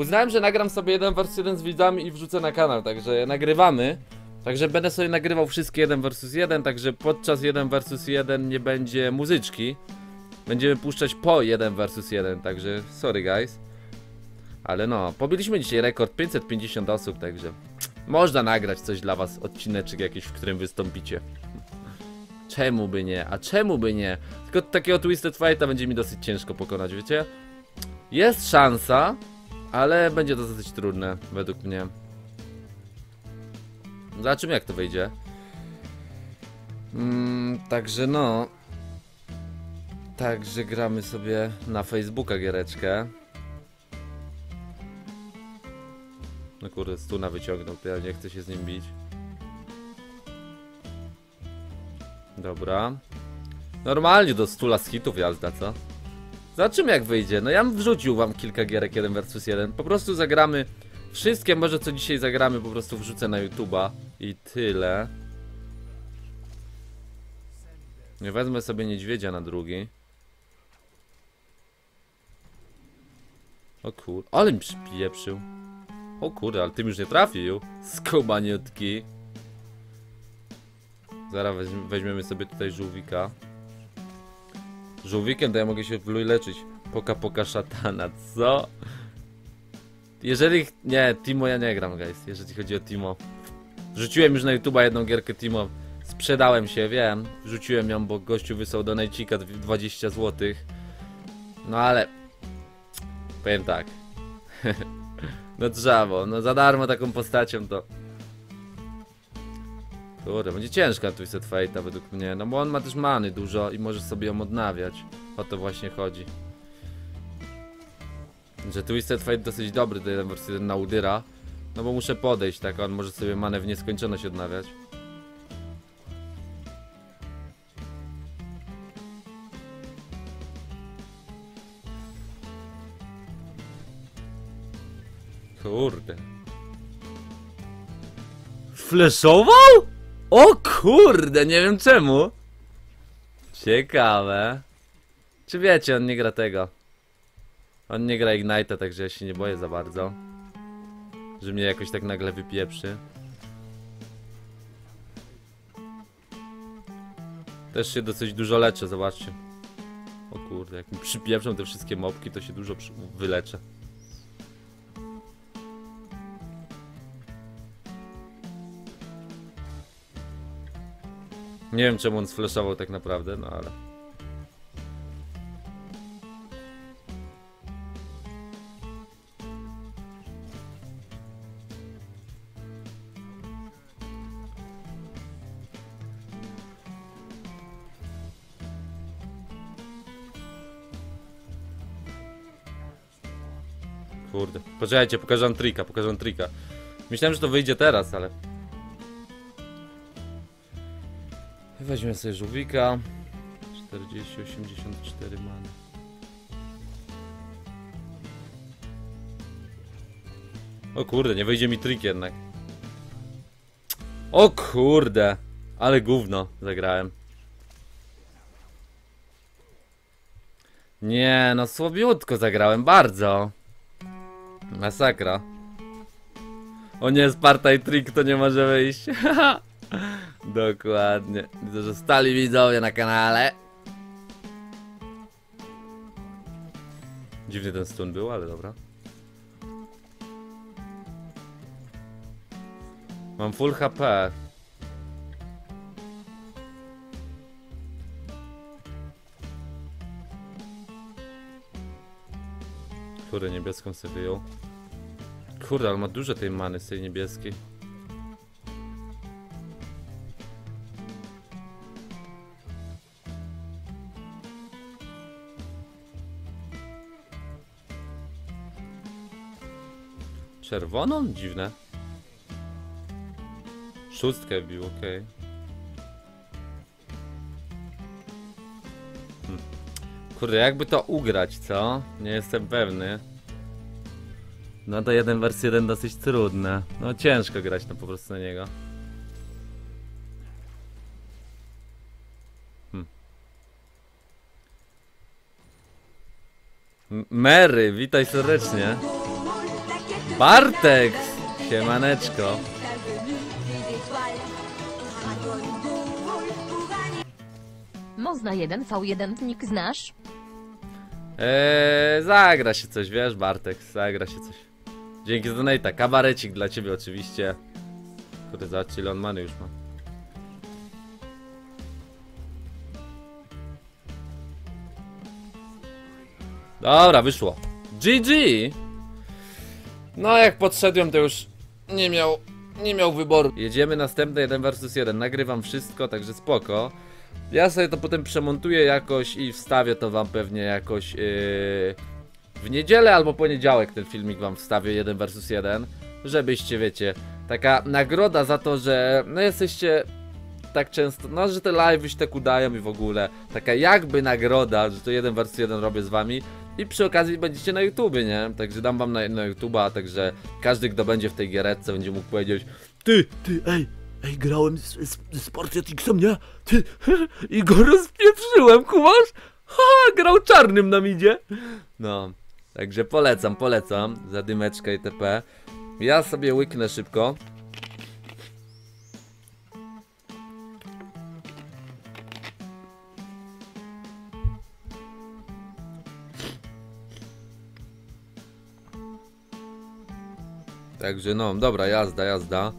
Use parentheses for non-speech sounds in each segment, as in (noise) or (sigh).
Uznałem, że nagram sobie jeden vs 1 z widzami i wrzucę na kanał, także nagrywamy. Także będę sobie nagrywał wszystkie 1 vs 1, także podczas 1 vs 1 nie będzie muzyczki. Będziemy puszczać po 1 vs 1, także sorry guys. Ale no, pobiliśmy dzisiaj rekord 550 osób, także można nagrać coś dla was, odcineczek jakiś, w którym wystąpicie. Czemu by nie? A czemu by nie? Tylko takiego Twisted Fighta będzie mi dosyć ciężko pokonać, wiecie? Jest szansa, ale będzie to dosyć trudne, według mnie. Zobaczymy jak to wyjdzie. Mm, także no. Także gramy sobie na Facebooka giereczkę. No kurde, stuna wyciągnął, ja nie chcę się z nim bić. Dobra. Normalnie do stula z hitów jazda, co? Zobaczymy jak wyjdzie. No ja bym wrzucił wam kilka gierek 1 vs 1. Po prostu zagramy wszystkie, może co dzisiaj zagramy, po prostu wrzucę na YouTube'a. I tyle. Nie wezmę sobie niedźwiedzia na drugi. O kur... Ale mi przypieprzył. O kurde, ale tym już nie trafił. Skubaniutki. Zaraz weź- weźmiemy sobie tutaj żółwika. Żółwikiem to ja mogę się w luj leczyć. Poka poka szatana, co? Jeżeli... Nie, Timo ja nie gram, guys, jeżeli chodzi o Timo. Wrzuciłem już na YouTube'a jedną gierkę Timo. Sprzedałem się, wiem. Wrzuciłem ją, bo gościu wysłał do Najcika 20 zł. No ale... Powiem tak. (laughs) no drzewo, no za darmo taką postacią to... Kurde, będzie ciężka Twisted Fate'a według mnie, no bo on ma też many dużo i może sobie ją odnawiać. O to właśnie chodzi. Że Twisted Fate dosyć dobry to jeden versus jeden na Udyra. No bo muszę podejść, tak? On może sobie manę w nieskończoność odnawiać. Kurde. Fleszował? O kurde, nie wiem czemu. Ciekawe. Czy wiecie, on nie gra tego. On nie gra Ignite'a, także ja się nie boję za bardzo. Że mnie jakoś tak nagle wypieprzy. Też się dosyć dużo leczę, zobaczcie. O kurde, jak mi przypieprzą te wszystkie mopki, to się dużo wyleczę. Nie wiem czemu on sflashował tak naprawdę, no ale... Kurde. Poczekajcie, pokażę wam trika, pokażę wam trika. Myślałem, że to wyjdzie teraz, ale... Weźmy sobie żółwika. 40, 84 many. O kurde, nie wyjdzie mi trik jednak. O kurde, ale gówno zagrałem. Nie, no słabiutko zagrałem, bardzo. Masakra. O nie, Sparta i trik to nie może wyjść. (laughs) Dokładnie. Widzę, że stali widzowie na kanale. Dziwny ten stun był, ale dobra. Mam full HP. Kurde, niebieską sobie wyjął. Kurde, ale ma dużo tej many z tej niebieskiej. Czerwoną? Dziwne. Szóstkę bił, okej. Hmm. Kurde, jakby to ugrać, co? Nie jestem pewny. No to jeden wers jeden dosyć trudne. No ciężko grać no po prostu na niego. Hmm. Mary, witaj serdecznie. Bartek! Siemaneczko. Można 1v1 nick znasz? Eee, zagra się coś, wiesz, Bartek, zagra się coś. Dzięki za donate'a, kabarecik dla ciebie oczywiście. Kurde, zobaczcie ile on many już ma. Dobra, wyszło. GG! No jak podszedłem to już nie miał, nie miał wyboru. Jedziemy następne 1 vs 1, nagrywam wszystko, także spoko. Ja sobie to potem przemontuję jakoś i wstawię to wam pewnie jakoś yy, w niedzielę albo poniedziałek ten filmik wam wstawię 1 vs 1, żebyście wiecie, taka nagroda za to, że no jesteście tak często, no że te live się tak udają i w ogóle, taka jakby nagroda, że to 1 vs 1 robię z wami i przy okazji będziecie na YouTubie, nie? Także dam wam na, na YouTuba, także każdy kto będzie w tej giereczce będzie mógł powiedzieć Ty, ty, ej, ej, grałem z, z, z Partiatixem, nie? Ty, (laughs) i go rozpieprzyłem, kumasz? (laughs) Ha, grał czarnym na midzie. No, także polecam, polecam za dymeczkę itp. Ja sobie łyknę szybko. Także no, dobra, jazda, jazda.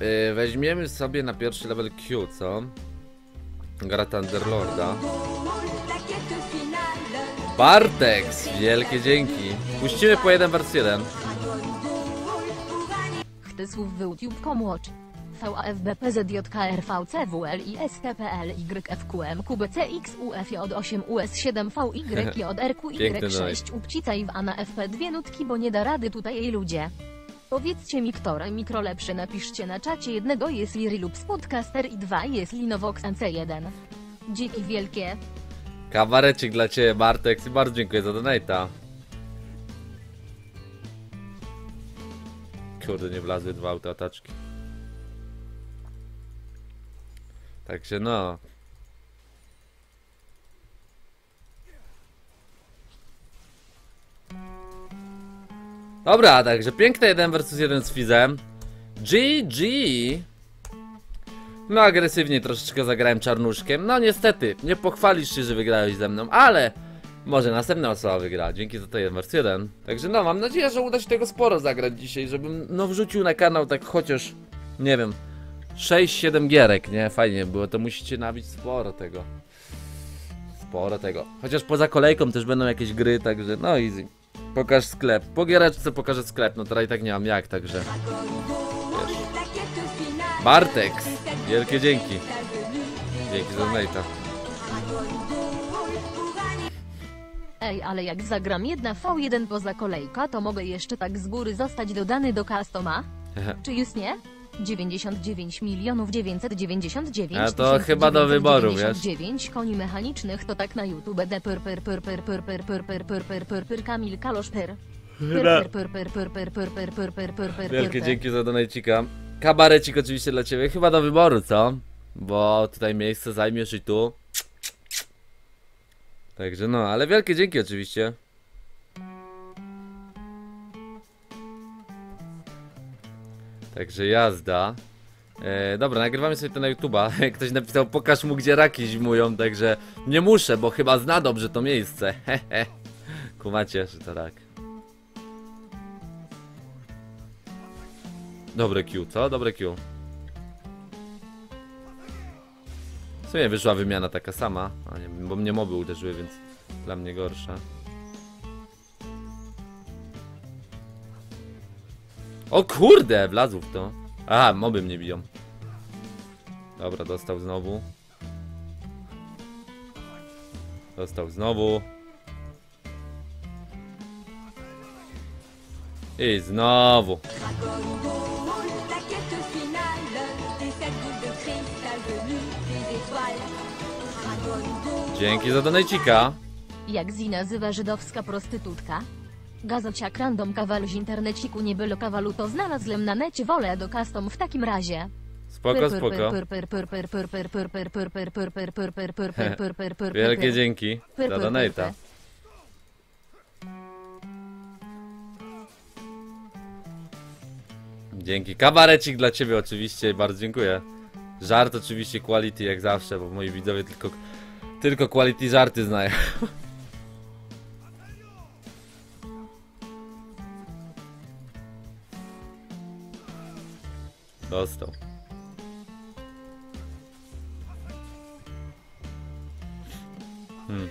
Yy, weźmiemy sobie na pierwszy level Q, co? Gra Thunderlorda. Bartex, wielkie dzięki. Puścimy po 1 vs 1. Chtysłów w YouTube watch. Piękny VAFBPZJKRVCWL Upcica i w Ana FP2 nutki, bo nie da rady tutaj jej ludzie. Powiedzcie mi, który mikro lepszy napiszcie na czacie jednego jest Liri lub Podcaster i dwa jest Linovox NC1. Dzięki wielkie. Kabarecik dla ciebie, Bartek. I bardzo dziękuję za donate'a. Kurde, nie wlazły dwa autoataczki. Także no. Dobra, także piękne 1 vs 1 z Fizem. GG! No agresywnie troszeczkę zagrałem czarnuszkiem. No niestety, nie pochwalisz się, że wygrałeś ze mną, ale może następna osoba wygra. Dzięki za to 1 vs 1. Także no, mam nadzieję, że uda się tego sporo zagrać dzisiaj, żebym no wrzucił na kanał tak chociaż, nie wiem, 6-7 gierek, nie? Fajnie było, to musicie nabić sporo tego. Sporo tego. Chociaż poza kolejką też będą jakieś gry, także no easy. Pokaż sklep. Po giereczce pokażę sklep, no teraz i tak nie mam jak, także. Wiesz. Bartek, wielkie dzięki. Dzięki za donate'a. Ej, ale jak zagram jedna V1 poza kolejka, to mogę jeszcze tak z góry zostać dodany do customa? (laughs) Czy już nie? 99 milionów 999 A to chyba do wyboru, wiesz? 99 koni mechanicznych to tak na YouTube de per per per per per per per per per per per per Kamil Kalosz per per per per per per per per per per per per Wielkie per dzięki za donajcika. Kabarecik oczywiście dla ciebie, chyba do wyboru, co? Bo tutaj miejsce zajmiesz i tu. Także no, ale wielkie dzięki oczywiście. Także jazda. E, dobra, nagrywamy sobie to na YouTube'a. (laughs) Ktoś napisał, pokaż mu gdzie raki zimują, także nie muszę, bo chyba zna dobrze to miejsce. Hehe. (laughs) Kumacie, że to tak. Dobre Q, co? Dobre Q. W sumie wyszła wymiana taka sama, bo mnie moby uderzyły, więc dla mnie gorsza. O kurde, wlazł w to. Aha, moby mnie biją. Dobra, dostał znowu. Dostał znowu. I znowu. Dzięki za donajcika. Jak zi nazywa żydowska prostytutka? Gazociak random kawal z interneciku nie było kawalu to znalazłem na necie wolę do custom w takim razie. Spoko, spoko. Wielkie dzięki za donate'a. Dzięki. Kabarecik dla ciebie oczywiście, bardzo dziękuję. Żart oczywiście quality jak zawsze, bo moi widzowie tylko, tylko quality żarty znają. Dostał. Hmm.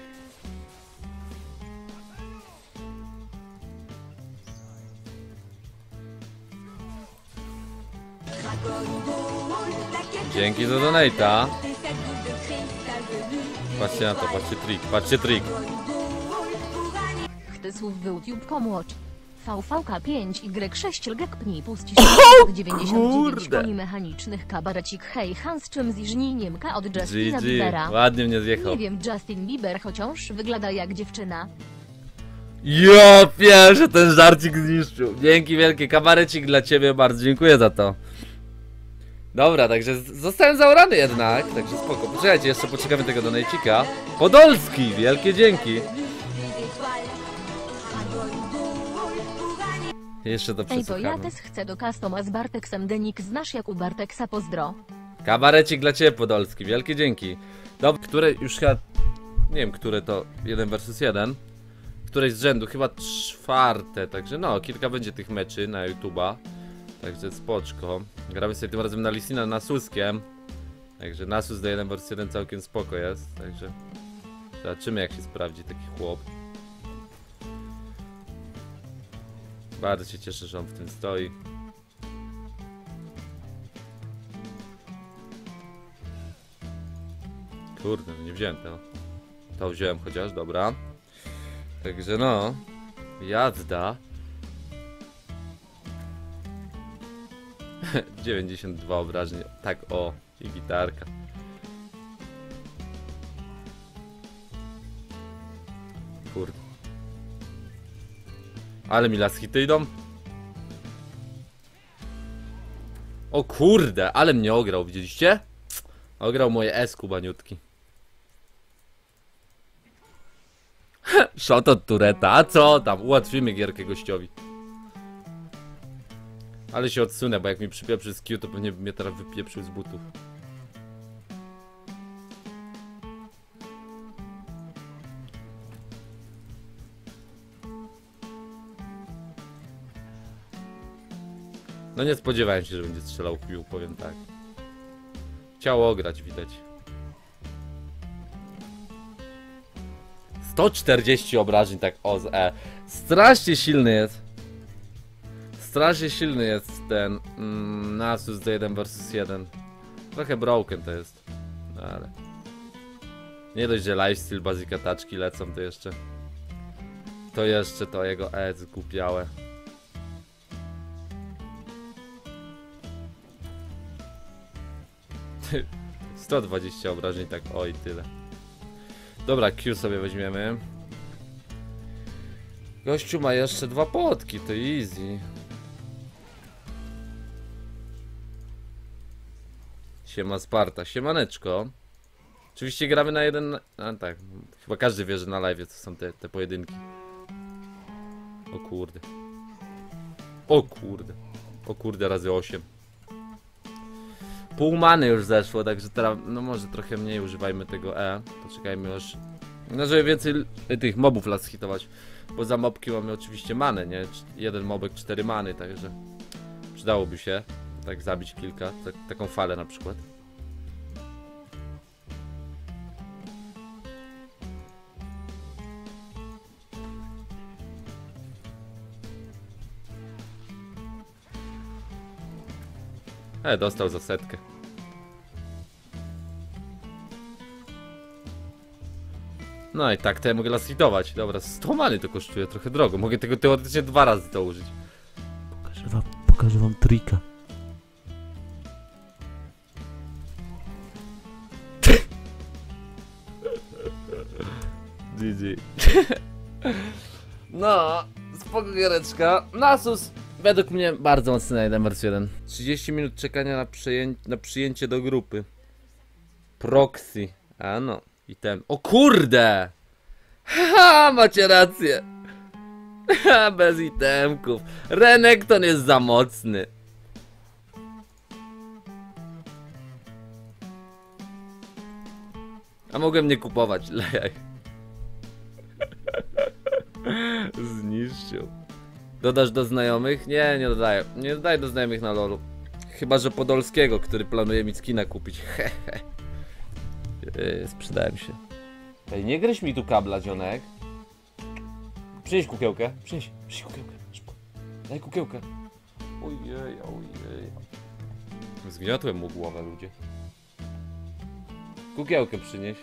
Dzięki za donata. Patrzcie na to, patrzcie trik, patrzcie trik. Chtysłów wyutube.com watch. VVK5Y6 LGEK pnij puści kurde. 99 koni mechanicznych kabarecik hej Hans czym zżnij Niemka od Justina GG, Biebera. ładnie mnie zjechał. Nie wiem Justin Bieber chociaż wygląda jak dziewczyna. Ja pierwszy ten żarcik zniszczył. Dzięki wielkie, kabarecik dla ciebie, bardzo dziękuję za to. Dobra, także z- zostałem zaorany jednak, także spoko. Poczekajcie, jeszcze poczekamy tego donajcika. Podolski, wielkie dzięki. Jeszcze to Ej to ja przesłuchamy. też chcę do customa z Barteksem Denik znasz jak u Barteksa pozdro. Kabarecik dla ciebie, Podolski, wielkie dzięki. Dobra, które już chyba... Nie wiem, które to 1 versus 1. Któreś z rzędu, chyba czwarte, także no, kilka będzie tych meczy na YouTube'a. Także spoczko. Gramy sobie tym razem na Lisina Nasuskiem. Także Nasus do 1 vs 1 całkiem spoko jest, także... Zobaczymy jak się sprawdzi taki chłop. Bardzo się cieszę, że on w tym stoi. Kurde, no nie wziąłem tego. To wziąłem chociaż, dobra. Także no, jazda. (laughs) 92 obrażeń, tak o, i gitarka. Ale mi las hity idą. O kurde, ale mnie ograł, widzieliście? Ograł moje S kubaniutki. (laughs) Shot od Tureta, a co tam? Ułatwimy gierkę gościowi. Ale się odsunę, bo jak mi przypieprzy z Q, to pewnie by mnie teraz wypieprzył z butów. No nie spodziewałem się, że będzie strzelał Q, powiem tak. Chciało ograć, widać. 140 obrażeń, tak o z E. Strasznie silny jest. Strasznie silny jest ten mm, Nasus do 1 vs 1. Trochę broken to jest. No ale. Nie dość, że lifestyle, bazika taczki lecą, to jeszcze. To jeszcze to jego E zgubiałe. 120 obrażeń, tak oj tyle. Dobra, Q sobie weźmiemy. Gościu ma jeszcze dwa potki, to easy. Siema Sparta, siemaneczko. Oczywiście gramy na jeden... A tak, chyba każdy wie, że na live to są te, te pojedynki. O kurde. O kurde. O kurde razy 8. Pół many już zeszło, także teraz, no może trochę mniej używajmy tego E. Poczekajmy już. No, żeby więcej tych mobów las hitować. Bo za mobki mamy oczywiście manę, nie? Jeden mobek, cztery many, także przydałoby się tak zabić kilka, tak, taką falę na przykład. E, dostał za setkę. No i tak, to ja mogę las hitować. Dobra, 100 many to kosztuje trochę drogo. Mogę tego teoretycznie dwa razy to użyć. Pokażę wam, pokażę wam trika. (laughs) GG. (laughs) No, spoko giereczka. Nasus Według mnie bardzo mocny Nightmares 1. 30 minut czekania na, przyję na przyjęcie do grupy. Proxy. A no. I ten. O kurde! Ha, macie rację. Ha, bez itemków. Renekton jest za mocny. A mogłem nie kupować, (laughs) lejaj. (laughs) Zniszczył. Dodasz do znajomych? Nie, nie dodaję. Nie dodaję do znajomych na lolu. Chyba, że Podolskiego, który planuje mi skina kupić. (laughs) Hehe. Yy, sprzedałem się. Ej, nie gryź mi tu kabla, dzionek. Przynieś kukiełkę. Przynieś, przynieś kukiełkę. Daj kukiełkę. Ojej, ojej. Zgniotłem mu głowę, ludzie. Kukiełkę przynieś.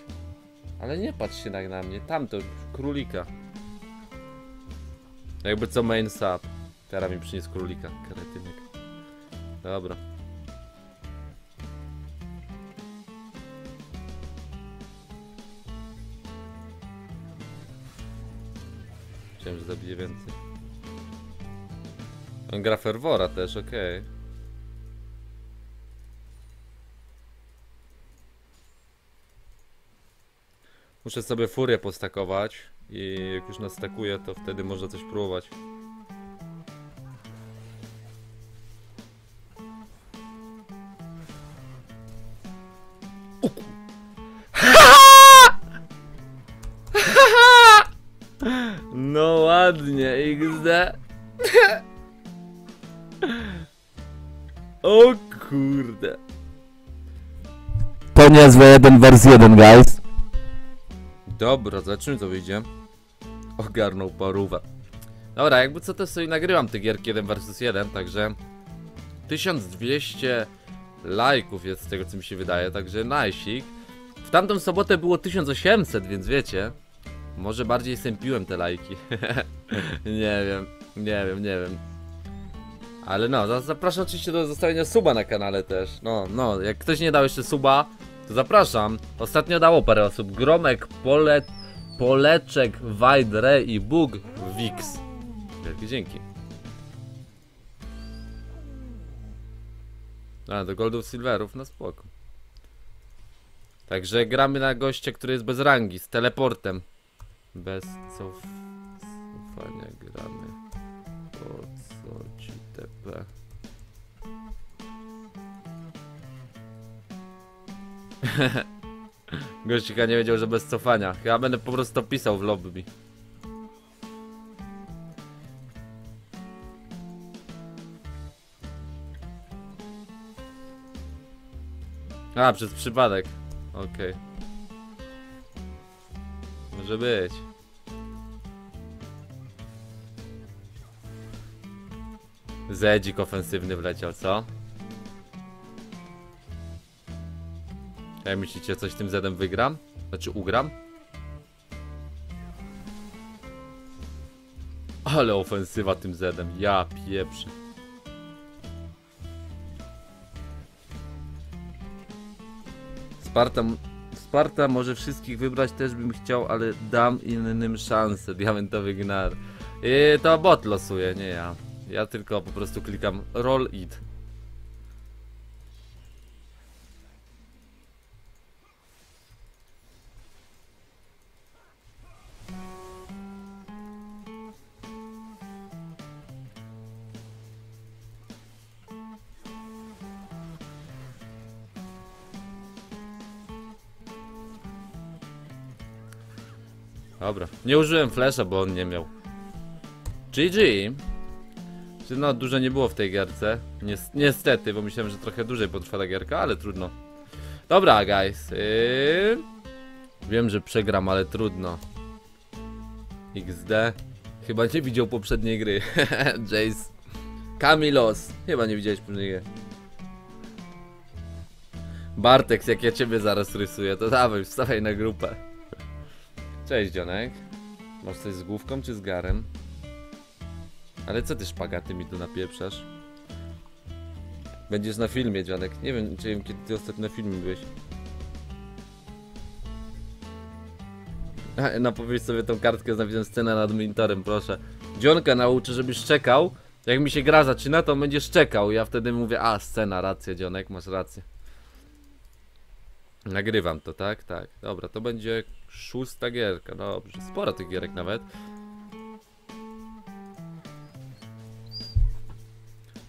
Ale nie patrz się na mnie. Tamto, królika. Jakby co main sub. Teraz mi przyniósł królika, karetynek. Dobra. Myślałem, że zabije więcej. On gra ferwora też, okej. Muszę sobie furię postakować i jak już nastakuję, to wtedy można coś próbować. (laughs) No ładnie, XD. (laughs) O kurde. To niezłe 1 vs 1, guys. Dobra, zobaczymy co wyjdzie. Ogarnął parówę. Dobra, jakby co też sobie nagrywam te gierki 1 vs 1, także 1200 lajków jest z tego co mi się wydaje, także najsik. W tamtą sobotę było 1800, więc wiecie, może bardziej sępiłem te lajki. (laughs) nie wiem, nie wiem, nie wiem. Ale no, za- zapraszam oczywiście do zostawienia suba na kanale też. No, no, jak ktoś nie dał jeszcze suba, to zapraszam. Ostatnio dało parę osób. Gromek, Pole, Poleczek, Wajdre i Bóg Wix. Wielkie dzięki. A, do Goldów Silverów, no spoko. Także gramy na gościa, który jest bez rangi, z teleportem. Bez cof... cofania gramy. Po co ci TP? (laughs) Gościka nie wiedział, że bez cofania. Chyba będę po prostu pisał w lobby. A, przez przypadek. Okej. Może być. Zedzik ofensywny wleciał, co? Jak myślicie, coś tym Zedem wygram? Znaczy ugram? Ale ofensywa tym Zedem, ja pieprzę. Sparta, Sparta może wszystkich wybrać też bym chciał, ale dam innym szansę. Diamentowy gnar. I to bot losuje, nie ja. Ja tylko po prostu klikam roll it. Nie użyłem flasha, bo on nie miał. GG. No, dużo nie było w tej gierce. Nies- niestety, bo myślałem, że trochę dłużej potrwa ta gierka, ale trudno. Dobra, guys. Yy... Wiem, że przegram, ale trudno. XD. Chyba nie widział poprzedniej gry. (laughs) Jace. Kamilos. Chyba nie widziałeś poprzedniej gry. Bartek, jak ja ciebie zaraz rysuję, to dawaj, wstawaj na grupę. Cześć, Dzionek. Masz coś z główką czy z garem? Ale co ty szpagaty mi tu napieprzasz? Będziesz na filmie, Dzionek. Nie wiem, czy wiem, kiedy ty ostatnio na filmie byłeś. A, No powiedz sobie tą kartkę z napisem scena nad monitorem, proszę. Dzionka nauczy, żebyś czekał. Jak mi się gra zaczyna, to będziesz czekał. Ja wtedy mówię, a scena, racja, Dzionek, masz rację. Nagrywam to, tak? Tak. Dobra, to będzie Szósta gierka, dobrze. Sporo tych gierek nawet.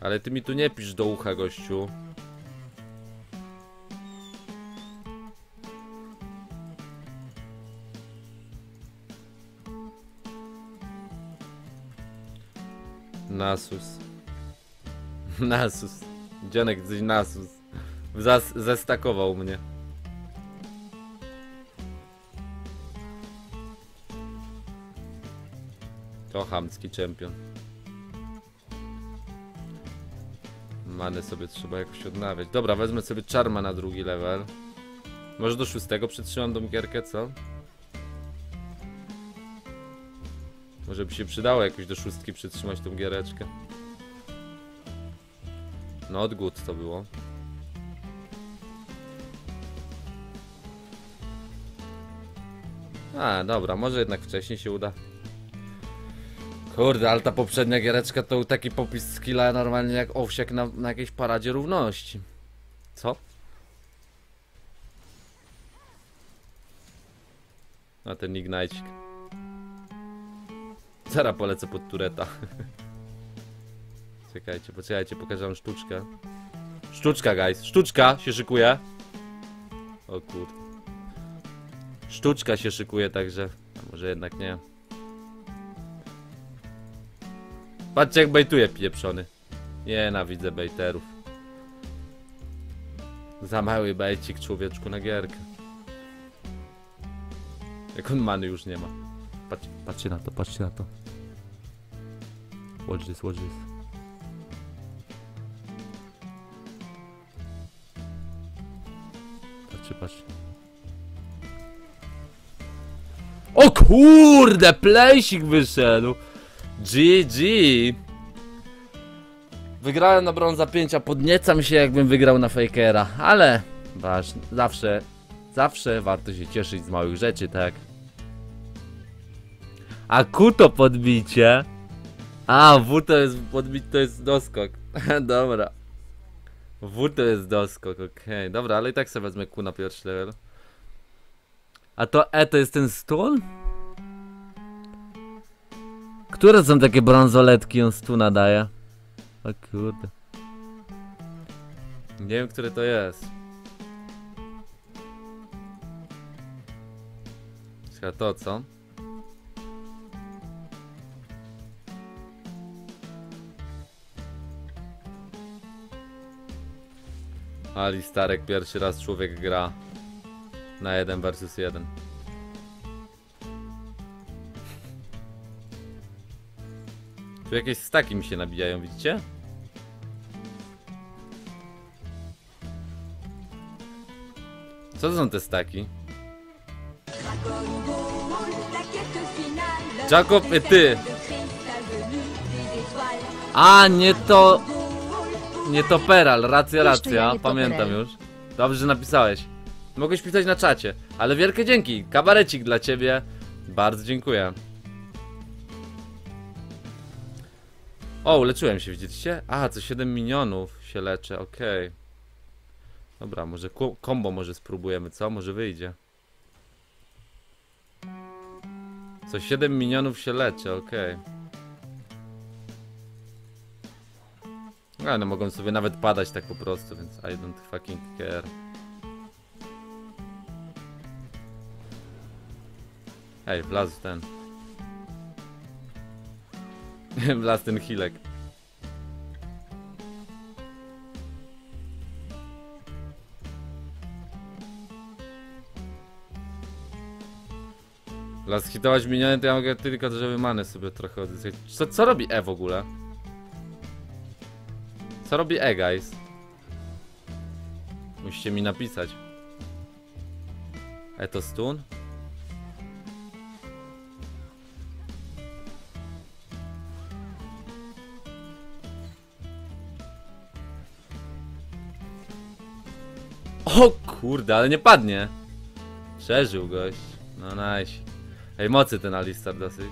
Ale ty mi tu nie pisz do ucha, gościu. Nasus. (laughs) Nasus. Dzianek gdzieś Nasus. Zas zestakował mnie. Chamski czempion. Many sobie trzeba jakoś odnawiać. Dobra, wezmę sobie czarma na drugi level. Może do szóstego przytrzymam tą gierkę, co? Może by się przydało jakoś do szóstki przytrzymać tą giereczkę. No od good to było. A, dobra, może jednak wcześniej się uda. Kurde, ale ta poprzednia giereczka to taki popis skilla normalnie jak owsiak na, na jakiejś paradzie równości. Co? A ten Ignite'ik. Zaraz polecę pod tureta. (laughs) Czekajcie, poczekajcie, pokażę wam sztuczkę. Sztuczka, guys, sztuczka się szykuje. O kurde. Sztuczka się szykuje, także... A może jednak nie. Patrzcie jak bejtuje pieprzony. Nienawidzę bejterów. Za mały bejcik człowieczku na gierkę. Jak on many już nie ma. Patrz, patrzcie na to, patrzcie na to. Watch this, watch this. Patrzcie, patrzcie. O kurde, plejsik wyszedł. GG. Wygrałem na brąza 5, a podniecam się jakbym wygrał na fakera, ale waż, zawsze, zawsze warto się cieszyć z małych rzeczy, tak? A Q to podbicie. A, W to jest podbicie, to jest doskok. (laughs) Dobra. W to jest doskok, okej. Dobra, ale i tak sobie wezmę Q na pierwszy level. A to E to jest ten stun? Które są takie brązoletki on stu nadaje? O kurde. Nie wiem, które to jest. Chyba to, co? Ali Starek pierwszy raz człowiek gra na 1 versus 1. Tu jakieś staki mi się nabijają, widzicie? Co to są te staki? Jacob et ty. A, nie to... Nie to Peral, racja, racja, pamiętam już. Dobrze, że napisałeś. Mogłeś pisać na czacie, ale wielkie dzięki, kabarecik dla ciebie. Bardzo dziękuję. O, uleczyłem się, widzicie? A, co 7 minionów się leczę, okej. Dobra, może combo może spróbujemy, co? Może wyjdzie. Co 7 minionów się leczy, okej. A no mogą sobie nawet padać tak po prostu, więc I don't fucking care. Ej, wlazł ten. (laughs) wlazł ten hilek. Las hitować miniony, to ja mogę tylko, żeby manę sobie trochę odzyskać. Co, co robi E w ogóle? Co robi E, guys? Musicie mi napisać. E to stun? O kurde, ale nie padnie. Przeżył gość. No nice. Ej, mocy ten Alistar dosyć.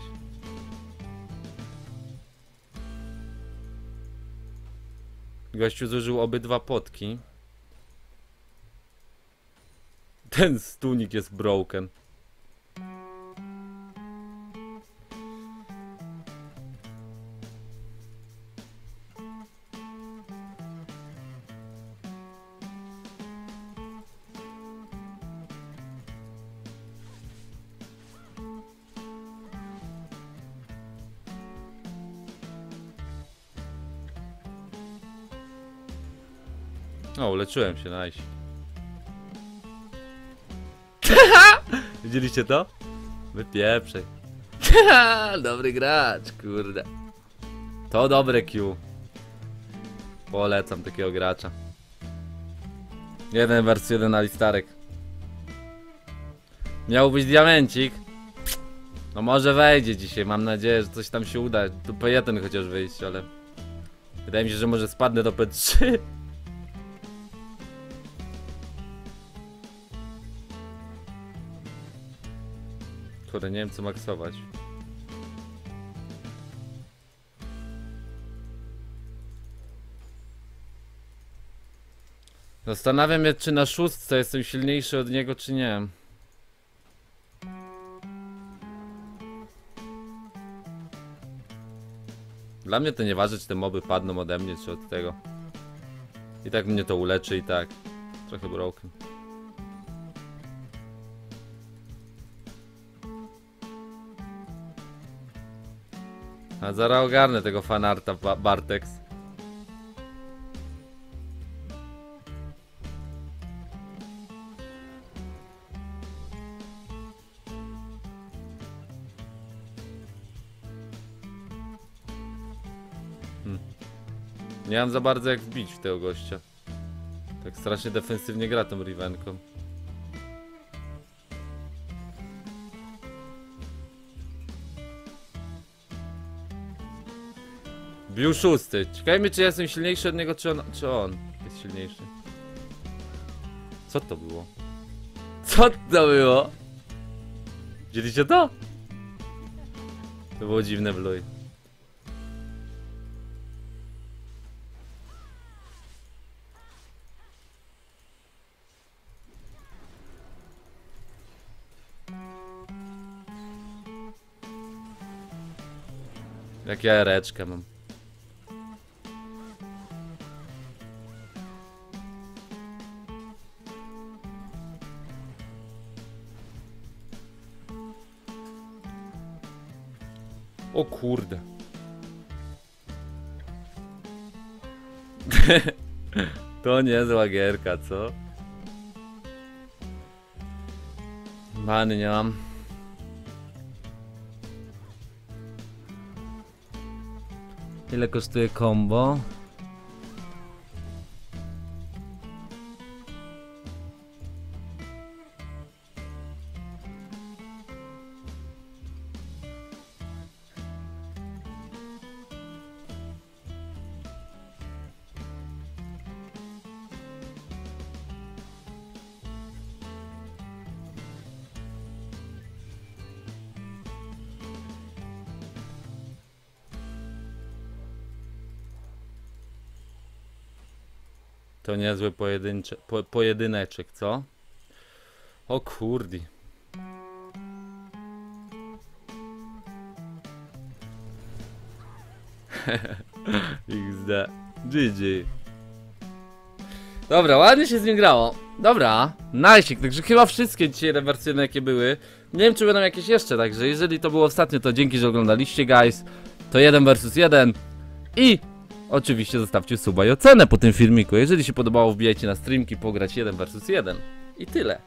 Gościu zużył obydwa potki. Ten stunik jest broken. Uleczyłem się, nice. (laughs) Widzieliście to? Wypieprzej. (laughs) Dobry gracz, kurde. To dobre Q. Polecam takiego gracza. Jeden wers jeden Alistarek. Miał być diamencik. No może wejdzie dzisiaj, mam nadzieję, że coś tam się uda. Tu P1 chociaż wyjść, ale... Wydaje mi się, że może spadnę do P3. Kurde, nie wiem co maksować. Zastanawiam się, czy na szóstce jestem silniejszy od niego, czy nie. Dla mnie to nieważne, czy te moby padną ode mnie, czy od tego. I tak mnie to uleczy i tak. Trochę broken. A zaraz ogarnę tego fanarta ba Bartex. Hmm. Nie mam za bardzo jak wbić w tego gościa. Tak strasznie defensywnie gra tą Rivenką. Bił szósty. Mnie, czy ja jestem silniejszy od niego, czy on, czy on jest silniejszy. Co to było? Co to było? Widzieliście to? To było dziwne bluj. Jak ja reczkę mam. Kurde. (laughs) to niezła gierka, co? Many nie mam. Ile kosztuje combo? To niezły pojedyncze, po, pojedyneczek, co? O kurdi. (laughs) XD. GG. Dobra, ładnie się z nim grało. Dobra, nice, także chyba wszystkie dzisiaj rewersyjne jakie były. Nie wiem czy będą jakieś jeszcze, także jeżeli to było ostatnie to dzięki, że oglądaliście guys. To 1 versus 1 i Oczywiście zostawcie suba i ocenę po tym filmiku. Jeżeli się podobało, wbijajcie na streamki, pograć 1 vs 1. I tyle.